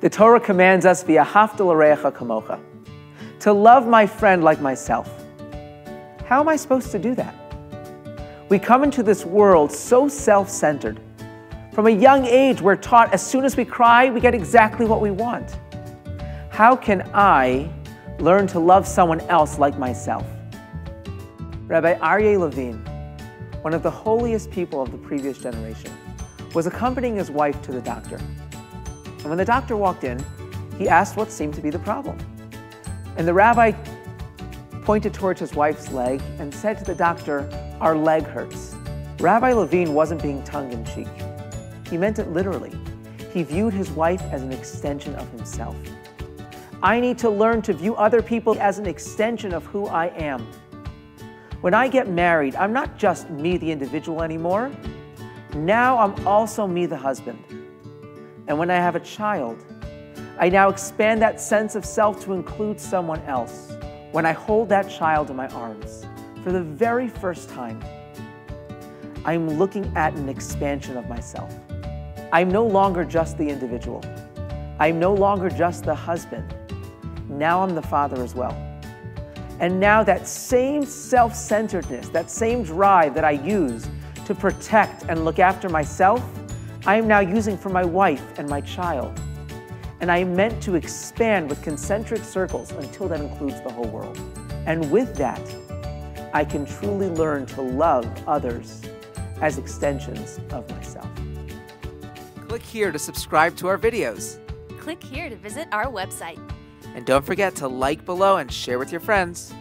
The Torah commands us via l'recha kamocha, to love my friend like myself. How am I supposed to do that? We come into this world so self centered. From a young age, we're taught as soon as we cry, we get exactly what we want. How can I learn to love someone else like myself? Rabbi Aryeh Levine, one of the holiest people of the previous generation, was accompanying his wife to the doctor. And when the doctor walked in, he asked what seemed to be the problem. And the rabbi pointed towards his wife's leg and said to the doctor, Our leg hurts. Rabbi Levine wasn't being tongue in cheek. He meant it literally. He viewed his wife as an extension of himself. I need to learn to view other people as an extension of who I am. When I get married, I'm not just me, the individual, anymore. Now I'm also me, the husband. And when I have a child, I now expand that sense of self to include someone else. When I hold that child in my arms for the very first time, I'm looking at an expansion of myself. I'm no longer just the individual. I'm no longer just the husband. Now I'm the father as well. And now that same self centeredness, that same drive that I use to protect and look after myself, I am now using for my wife and my child. And I am meant to expand with concentric circles until that includes the whole world. And with that, I can truly learn to love others as extensions of myself. Click here to subscribe to our videos. Click here to visit our website. And don't forget to like below and share with your friends.